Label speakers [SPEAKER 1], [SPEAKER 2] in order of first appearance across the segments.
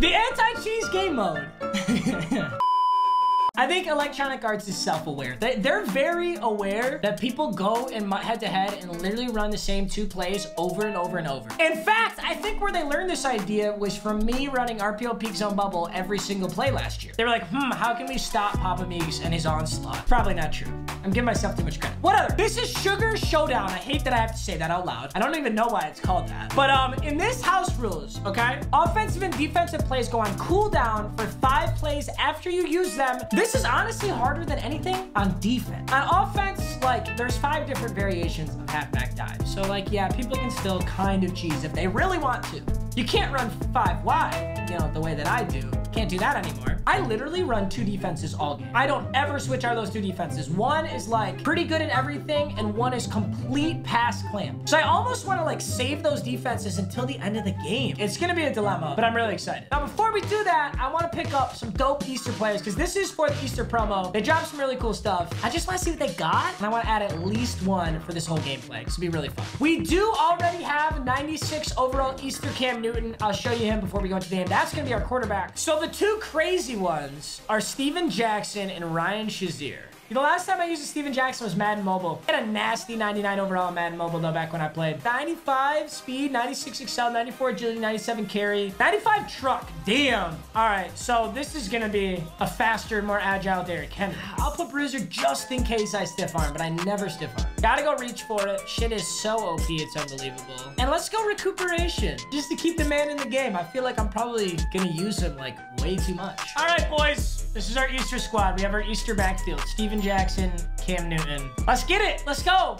[SPEAKER 1] The anti-cheese game mode. I think Electronic Arts is self-aware. They, they're very aware that people go in head-to-head and literally run the same two plays over and over and over. In fact, I think where they learned this idea was from me running RPO Peak Zone Bubble every single play last year. They were like, hmm, how can we stop Papa Meags and his onslaught? Probably not true. I'm giving myself too much credit. Whatever. This is Sugar Showdown. I hate that I have to say that out loud. I don't even know why it's called that. But um, in this house rules, okay, offensive and defensive plays go on cooldown for five plays after you use them. This is honestly harder than anything on defense. On offense, like, there's five different variations of halfback dive. So, like, yeah, people can still kind of cheese if they really want to. You can't run five wide, you know, the way that I do. Can't do that anymore. I literally run two defenses all game. I don't ever switch out those two defenses. One is like pretty good at everything and one is complete pass clamp. So I almost want to like save those defenses until the end of the game. It's going to be a dilemma, but I'm really excited. Now, before we do that, I want to pick up some dope Easter players because this is for Easter promo. They dropped some really cool stuff. I just want to see what they got and I want to add at least one for this whole gameplay. This will be really fun. We do already have 96 overall Easter Cam Newton. I'll show you him before we go into the game. That's going to be our quarterback. So the two crazy ones are Steven Jackson and Ryan Shazier. The last time I used a Steven Jackson was Madden Mobile. I had a nasty 99 overall on Madden Mobile though back when I played. 95 speed, 96 excel, 94 agility, 97 carry, 95 truck. Damn. All right, so this is gonna be a faster, more agile Derrick Henry. I'll put Bruiser just in case I stiff arm, but I never stiff arm. Gotta go reach for it. Shit is so OP, it's unbelievable. And let's go recuperation, just to keep the man in the game. I feel like I'm probably gonna use him like way too much. All right, boys, this is our Easter squad. We have our Easter backfield. Steven Jackson, Cam Newton. Let's get it. Let's go.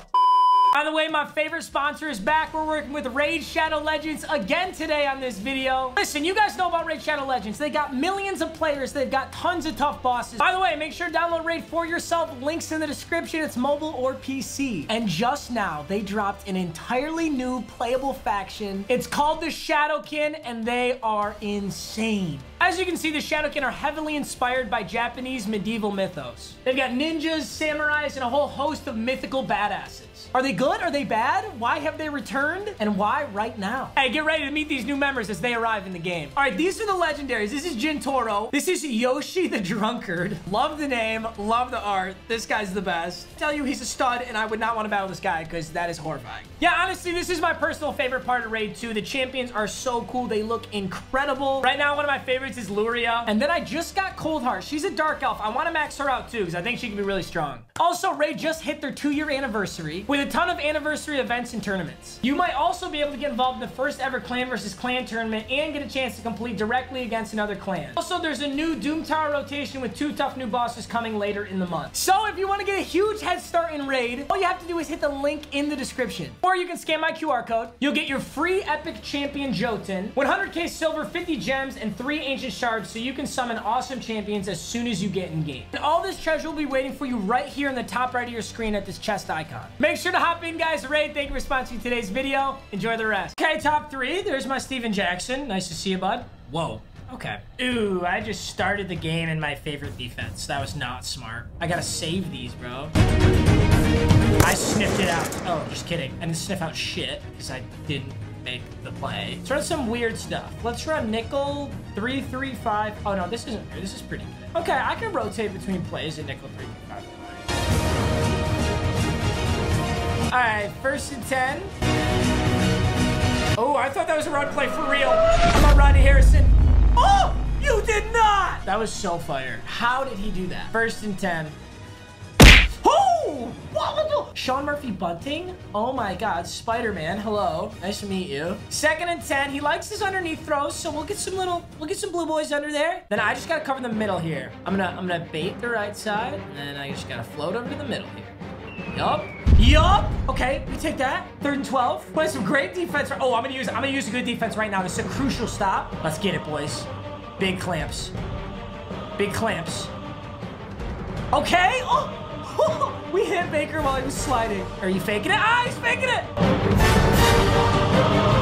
[SPEAKER 1] By the way, my favorite sponsor is back. We're working with Raid Shadow Legends again today on this video. Listen, you guys know about Raid Shadow Legends. They got millions of players. They've got tons of tough bosses. By the way, make sure to download Raid for yourself. Links in the description. It's mobile or PC. And just now, they dropped an entirely new playable faction. It's called the Shadowkin, and they are insane. As you can see, the Shadowkin are heavily inspired by Japanese medieval mythos. They've got ninjas, samurais, and a whole host of mythical badasses. Are they good? Are they bad? Why have they returned? And why right now? Hey, get ready to meet these new members as they arrive in the game. All right, these are the legendaries. This is Jintoro. This is Yoshi the Drunkard. Love the name. Love the art. This guy's the best. I tell you, he's a stud, and I would not want to battle this guy because that is horrifying. Yeah, honestly, this is my personal favorite part of Raid 2. The champions are so cool. They look incredible. Right now, one of my favorites is Luria. And then I just got Cold Heart. She's a dark elf. I want to max her out too because I think she can be really strong. Also, Raid just hit their two-year anniversary with a ton of anniversary events and tournaments. You might also be able to get involved in the first ever clan versus clan tournament and get a chance to complete directly against another clan. Also, there's a new Doom Tower rotation with two tough new bosses coming later in the month. So if you want to get a huge head start in Raid, all you have to do is hit the link in the description. Or you can scan my QR code. You'll get your free Epic Champion Jotun, 100k silver, 50 gems, and 3 Ancient Shards so you can summon awesome champions as soon as you get in game. And all this treasure will be waiting for you right here in the top right of your screen at this chest icon. Make sure to hop in, guys. Raid, thank you for sponsoring today's video. Enjoy the rest. Okay, top three. There's my Steven Jackson. Nice to see you, bud. Whoa. Okay. Ooh, I just started the game in my favorite defense. That was not smart. I gotta save these, bro. I sniffed it out. Oh, just kidding. I didn't sniff out shit because I didn't make the play. Let's run some weird stuff. Let's run nickel, three, three, five. Oh no, this isn't weird. This is pretty good. Okay, I can rotate between plays in nickel, 335. All right, first and 10. Oh, I thought that was a run play for real. I'm on Rodney Harrison. Oh, you did not. That was so fire. How did he do that? First and 10. Oh, Sean Murphy Bunting? Oh my God, Spider-Man, hello. Nice to meet you. Second and 10, he likes his underneath throws, so we'll get some little, we'll get some blue boys under there. Then I just gotta cover the middle here. I'm gonna, I'm gonna bait the right side, and then I just gotta float over to the middle here. Yup. Yup. Okay, we take that. Third and 12. Play some great defense. Oh, I'm gonna use I'm gonna use a good defense right now. This is a crucial stop. Let's get it, boys. Big clamps. Big clamps. Okay. Oh, we hit Baker while he was sliding. Are you faking it? Ah, he's faking it.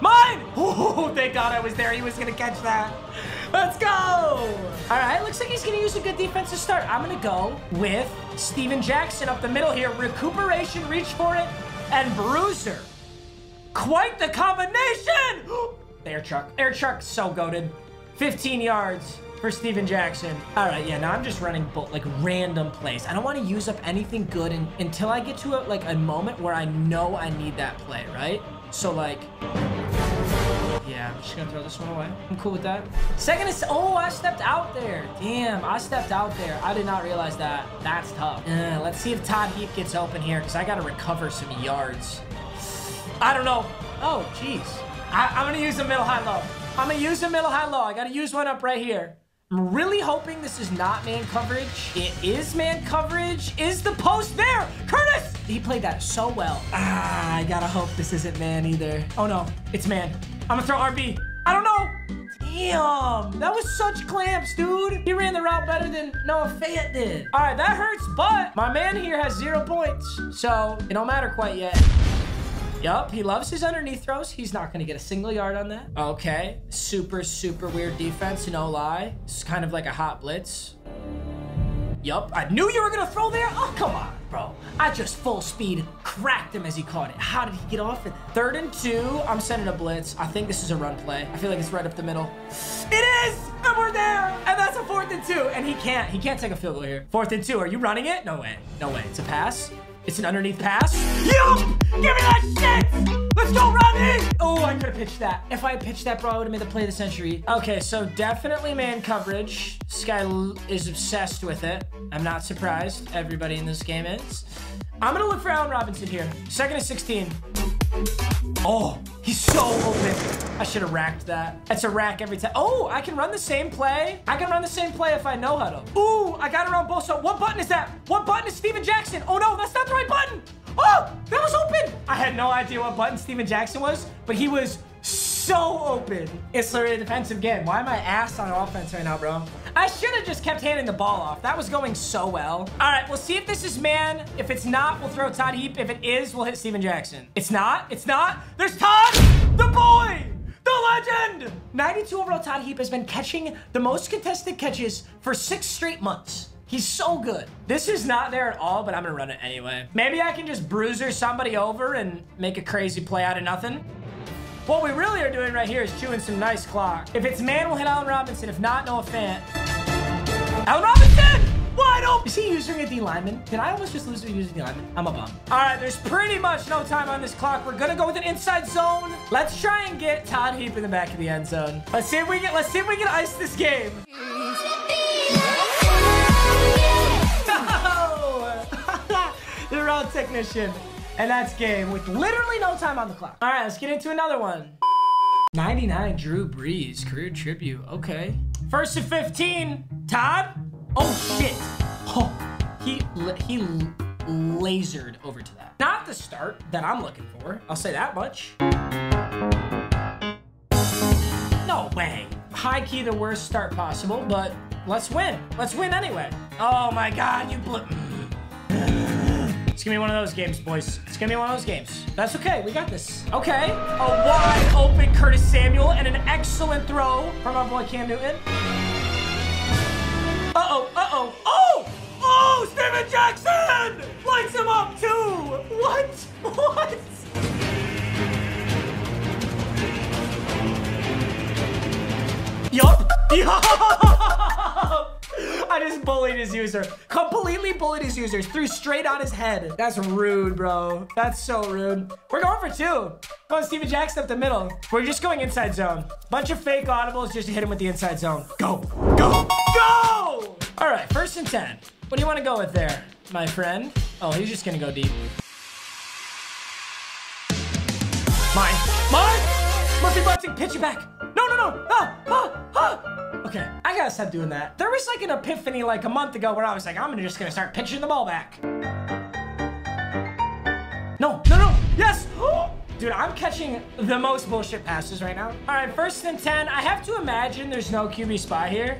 [SPEAKER 1] Mine. Oh, thank God I was there. He was gonna catch that. Let's go! All right, looks like he's gonna use a good defense to start. I'm gonna go with Steven Jackson up the middle here. Recuperation, reach for it, and Bruiser. Quite the combination! Air truck. Air truck, so goaded. 15 yards for Steven Jackson. All right, yeah, now I'm just running like random plays. I don't want to use up anything good in, until I get to a, like a moment where I know I need that play, right? So like, yeah, I'm just gonna throw this one away. I'm cool with that. Second is, oh, I stepped out there. Damn, I stepped out there. I did not realize that. That's tough. Uh, let's see if Todd Heap gets open here because I gotta recover some yards. I don't know. Oh, jeez. I'm gonna use the middle high low. I'm gonna use the middle high low. I gotta use one up right here. I'm really hoping this is not man coverage. It is man coverage. Is the post there? Curtis! He played that so well. Ah, I gotta hope this isn't man either. Oh no, it's man. I'm gonna throw RB. I don't know. Damn, that was such clamps, dude. He ran the route better than Noah Fant did. All right, that hurts, but my man here has zero points. So it don't matter quite yet. Yup, he loves his underneath throws. He's not going to get a single yard on that. Okay, super, super weird defense, no lie. It's kind of like a hot blitz. Yup, I knew you were going to throw there. Oh, come on, bro. I just full speed cracked him as he caught it. How did he get off of that? Third and two, I'm sending a blitz. I think this is a run play. I feel like it's right up the middle. It is! And we're there! And that's a fourth and two. And he can't. He can't take a field goal here. Fourth and two. Are you running it? No way. No way. It's a pass. It's an underneath pass. Yup! Give me that shit! Let's go, Robbie! Oh, I could have pitched that. If I had pitched that, bro, I would have made the play of the century. Okay, so definitely man coverage. This guy is obsessed with it. I'm not surprised. Everybody in this game is. I'm gonna look for Allen Robinson here. Second and 16. Oh, he's so open. I should have racked that. That's a rack every time. Oh, I can run the same play. I can run the same play if I know how to. Ooh, I got around both. So what button is that? What button is Steven Jackson? Oh no, that's not the right button. Oh, that was open. I had no idea what button Steven Jackson was, but he was so open. It's literally a defensive game. Why am I ass on offense right now, bro? I should have just kept handing the ball off. That was going so well. All right, we'll see if this is man. If it's not, we'll throw Todd Heap. If it is, we'll hit Steven Jackson. It's not. It's not. There's Todd, the boy, the legend. 92 overall Todd Heap has been catching the most contested catches for six straight months. He's so good. This is not there at all, but I'm gonna run it anyway. Maybe I can just bruiser somebody over and make a crazy play out of nothing. What we really are doing right here is chewing some nice clock. If it's man, we'll hit Allen Robinson. If not, Noah Fant. Allen Robinson! Wide open! Is he using a D lineman? Did I almost just lose to using D lineman? I'm a bum. All right, there's pretty much no time on this clock. We're gonna go with an inside zone. Let's try and get Todd Heap in the back of the end zone. Let's see if we can. Let's see if we can ice this game. the route technician. And that's game with literally no time on the clock. All right, let's get into another one. 99 Drew Brees, career tribute. Okay. First to 15, Todd. Oh, shit. Oh, he, he lasered over to that. Not the start that I'm looking for. I'll say that much. No way. High key the worst start possible, but let's win. Let's win anyway. Oh my God, you blew. Mm. It's gonna be one of those games, boys. It's gonna be one of those games. That's okay, we got this. Okay, a wide open Curtis Samuel and an excellent throw from our boy Cam Newton. Uh-oh, uh-oh, oh! Oh, Steven Jackson! Lights him up too! What? What? Yup! Yup! Bullied his user. Completely bullied his users. Threw straight on his head. That's rude, bro. That's so rude. We're going for two. Going Steven Jackson up the middle. We're just going inside zone. Bunch of fake audibles just to hit him with the inside zone. Go, go, go! All right, first and 10. What do you want to go with there, my friend? Oh, he's just going to go deep. Mine. Mine! Murphy Bunting, pitch it back. No, no, no. Ah, ah, ah. Okay, I gotta stop doing that. There was like an epiphany like a month ago where I was like, I'm just gonna start pitching the ball back. No, no, no, yes! Dude, I'm catching the most bullshit passes right now. All right, first and 10. I have to imagine there's no QB spy here.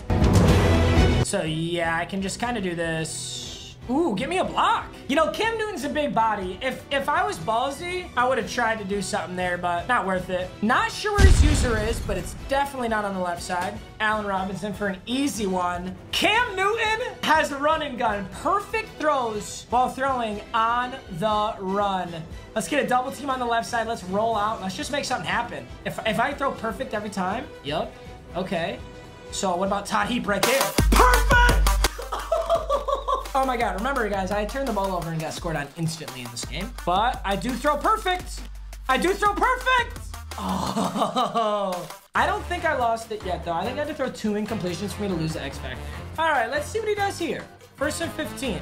[SPEAKER 1] So yeah, I can just kind of do this. Ooh, give me a block. You know, Cam Newton's a big body. If if I was ballsy, I would have tried to do something there, but not worth it. Not sure where his user is, but it's definitely not on the left side. Allen Robinson for an easy one. Cam Newton has a run and gun. Perfect throws while throwing on the run. Let's get a double team on the left side. Let's roll out. Let's just make something happen. If, if I throw perfect every time, yep, okay. So what about Todd Heap right there? Oh my god, remember guys, I turned the ball over and got scored on instantly in this game. But I do throw perfect! I do throw perfect! Oh, I don't think I lost it yet though. I think I had to throw two incompletions for me to lose the X Factor. All right, let's see what he does here. First and 15.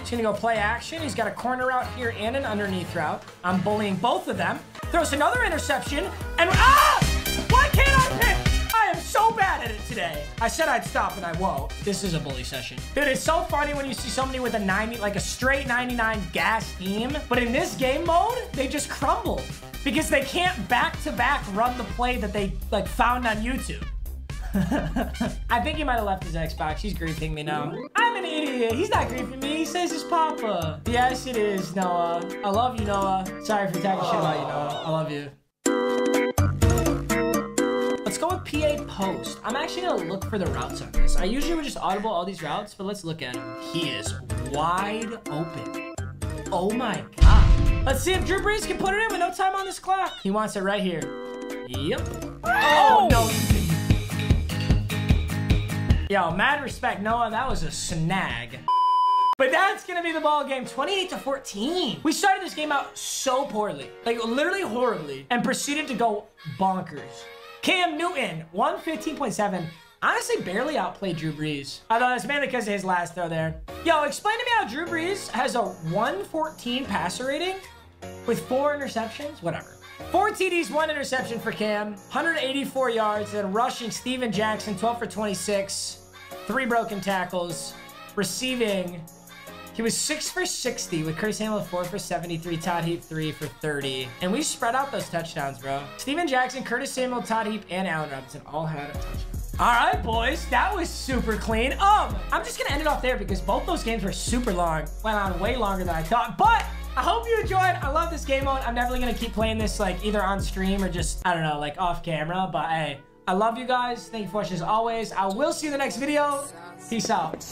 [SPEAKER 1] He's gonna go play action. He's got a corner route here and an underneath route. I'm bullying both of them. Throws another interception and ah! Why can't I pick? Today. I said I'd stop and I won't. This is a bully session. Dude, it's so funny when you see somebody with a 90, like a straight 99 gas team. But in this game mode, they just crumble because they can't back to back run the play that they like found on YouTube. I think he might have left his Xbox. He's griefing me now. I'm an idiot. He's not griefing me. He says it's Papa. Yes, it is, Noah. I love you, Noah. Sorry for talking shit about you, Noah. I love you. Let's go with PA Post. I'm actually gonna look for the routes on this. I usually would just audible all these routes, but let's look at him. He is wide open. Oh my God. Let's see if Drew Brees can put it in with no time on this clock. He wants it right here. Yep. Oh, no. Yo, mad respect, Noah. That was a snag. But that's gonna be the ball game, 28 to 14. We started this game out so poorly, like literally horribly, and proceeded to go bonkers. Cam Newton, 115.7. Honestly, barely outplayed Drew Brees. I thought that's mainly because of his last throw there. Yo, explain to me how Drew Brees has a 114 passer rating with four interceptions? Whatever. Four TDs, one interception for Cam, 184 yards, and rushing Steven Jackson, 12 for 26, three broken tackles, receiving. He was six for 60 with Curtis Samuel four for 73, Todd Heap three for 30. And we spread out those touchdowns, bro. Steven Jackson, Curtis Samuel, Todd Heap, and Allen Robinson all had a touchdown. All right, boys, that was super clean. Um, I'm just gonna end it off there because both those games were super long. Went on way longer than I thought, but I hope you enjoyed. I love this game mode. I'm definitely gonna keep playing this like either on stream or just, I don't know, like off camera, but hey, I love you guys. Thank you for watching as always. I will see you in the next video. Peace out.